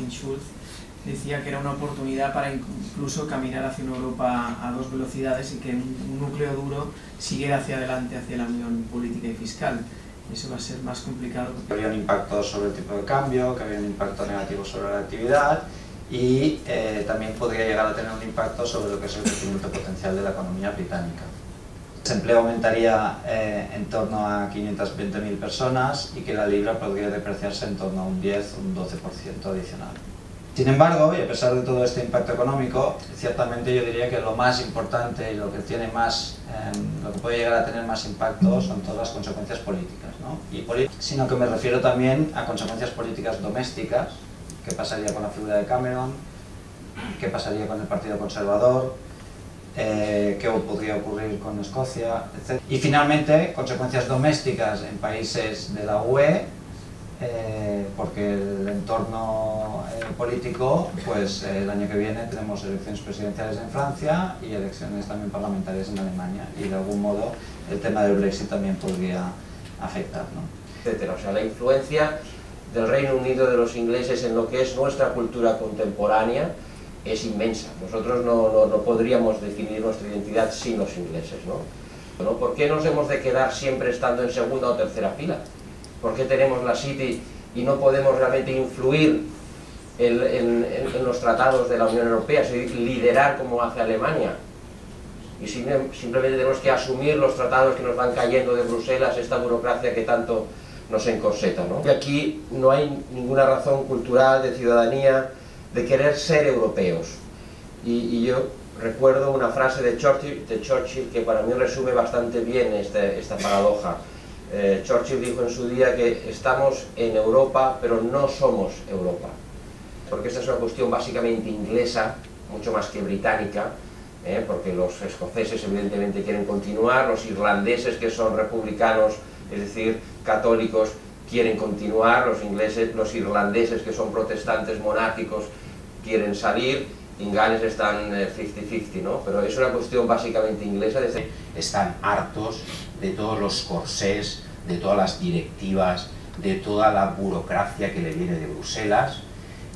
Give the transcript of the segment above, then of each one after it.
Martin Schulz, decía que era una oportunidad para incluso caminar hacia una Europa a dos velocidades y que un núcleo duro siguiera hacia adelante hacia la unión política y fiscal. Eso va a ser más complicado. Habría un impacto sobre el tipo de cambio, que habría un impacto negativo sobre la actividad y eh, también podría llegar a tener un impacto sobre lo que es el crecimiento potencial de la economía británica. El desempleo aumentaría eh, en torno a 520.000 personas y que la libra podría depreciarse en torno a un 10 un 12% adicional. Sin embargo, y a pesar de todo este impacto económico, ciertamente yo diría que lo más importante y lo que, tiene más, em, lo que puede llegar a tener más impacto son todas las consecuencias políticas. ¿no? Y sino que me refiero también a consecuencias políticas domésticas, qué pasaría con la figura de Cameron, qué pasaría con el Partido Conservador, eh, qué podría ocurrir con Escocia, etc. Y finalmente, consecuencias domésticas en países de la UE, eh, porque el entorno eh, político, pues el año que viene tenemos elecciones presidenciales en Francia y elecciones también parlamentarias en Alemania y de algún modo el tema del Brexit también podría afectar. ¿no? O sea, la influencia del Reino Unido de los ingleses en lo que es nuestra cultura contemporánea es inmensa. Nosotros no, no, no podríamos definir nuestra identidad sin los ingleses. ¿no? ¿no? ¿Por qué nos hemos de quedar siempre estando en segunda o tercera fila? ¿Por qué tenemos la City y no podemos realmente influir en, en, en los tratados de la Unión Europea, liderar como hace Alemania? Y simplemente tenemos que asumir los tratados que nos van cayendo de Bruselas, esta burocracia que tanto nos encorseta. ¿no? Aquí no hay ninguna razón cultural, de ciudadanía, de querer ser europeos. Y, yo recuerdo una frase de Churchill, que para mí resume bastante bien este, esta paradoja. Eh, Churchill dijo en su día que estamos en Europa, pero no somos Europa. Porque esta es una cuestión básicamente inglesa, mucho más que británica, ¿eh? porque los escoceses evidentemente quieren continuar, los irlandeses que son republicanos, es decir, católicos, quieren continuar, los ingleses, los irlandeses que son protestantes monárquicos quieren salir, en Gales están 50-50, eh, ¿no? Pero es una cuestión básicamente inglesa. Desde... Están hartos de todos los corsés, de todas las directivas, de toda la burocracia que le viene de Bruselas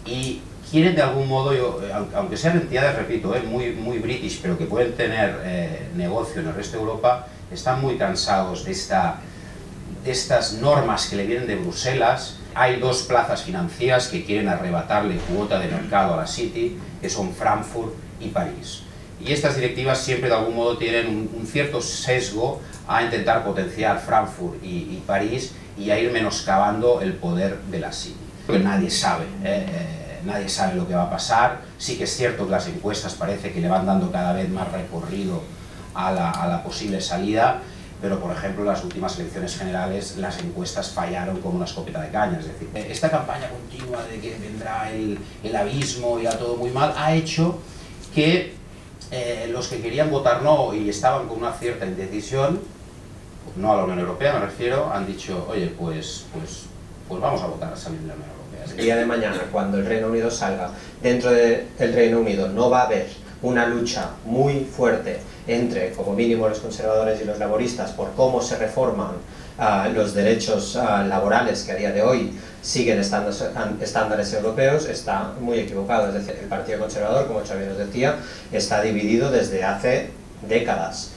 y quieren de algún modo, yo, eh, aunque sean entidades, repito, eh, muy, muy british, pero que pueden tener eh, negocio en el resto de Europa, están muy cansados de, esta, de estas normas que le vienen de Bruselas. Hay dos plazas financieras que quieren arrebatarle cuota de mercado a la City, que son Frankfurt y París. Y estas directivas siempre de algún modo tienen un, cierto sesgo a intentar potenciar Frankfurt y, y, París y a ir menoscabando el poder de la City. Que nadie sabe. Eh, nadie sabe lo que va a pasar. Sí que es cierto que las encuestas parece que le van dando cada vez más recorrido a la, a la posible salida, pero por ejemplo en las últimas elecciones generales las encuestas fallaron como una escopeta de caña. Es decir, esta campaña continua de que vendrá el, el abismo y a todo muy mal ha hecho que eh, los que querían votar no y estaban con una cierta indecisión, no a la Unión Europea me refiero, han dicho, oye, pues, pues, pues vamos a votar a salir de la Unión Europea el día de mañana, cuando el Reino Unido salga, dentro del Reino Unido no va a haber una lucha muy fuerte entre, como mínimo, los conservadores y los laboristas por cómo se reforman uh, los derechos uh, laborales que a día de hoy siguen estando estándares europeos, está muy equivocado. Es decir, el Partido Conservador, como Xavier nos decía, está dividido desde hace décadas.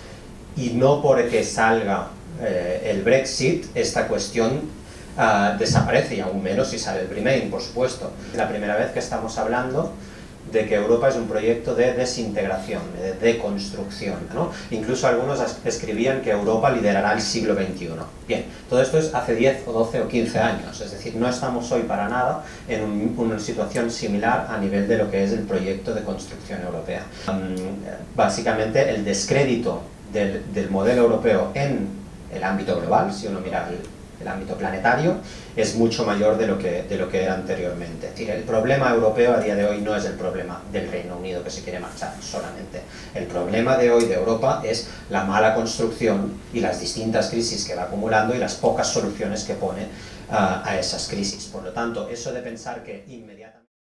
Y no porque salga eh, el Brexit, esta cuestión uh, desaparece y aún menos si sale el Remain, por supuesto. La primera vez que estamos hablando de que Europa es un proyecto de desintegración, de deconstrucción. ¿no? Incluso algunos escribían que Europa liderará el siglo XXI. Bien, todo esto es hace 10 o 12 o 15 años, es decir, no estamos hoy para nada en un, una situación similar a nivel de lo que es el proyecto de construcción europea. Um, básicamente el descrédito del, del modelo europeo en el ámbito global, si uno mira el, el ámbito planetario, es mucho mayor de lo, que, de lo que era anteriormente. el problema europeo a día de hoy no es el problema del Reino Unido que se quiere marchar solamente. El problema de hoy de Europa es la mala construcción y las distintas crisis que va acumulando y las pocas soluciones que pone uh, a esas crisis. Por lo tanto, eso de pensar que inmediatamente...